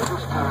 Deus.